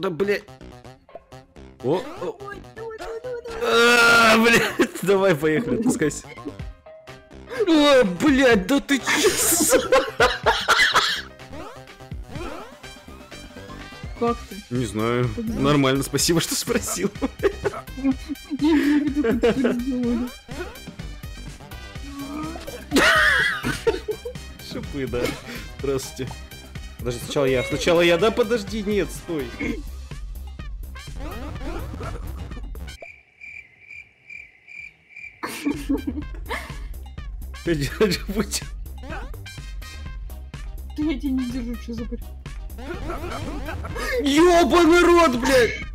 Да, блядь. О, о, а, блядь, давай, поехали, отпускайся. О, блядь, да ты чё? Как ты? Не знаю, нормально, спасибо, что спросил. Шипы, да. Здравствуйте. Подожди, сначала я. Сначала я, да? Подожди, нет, стой. Я тебя не держу, что за бред? Ёбаный рот, блядь!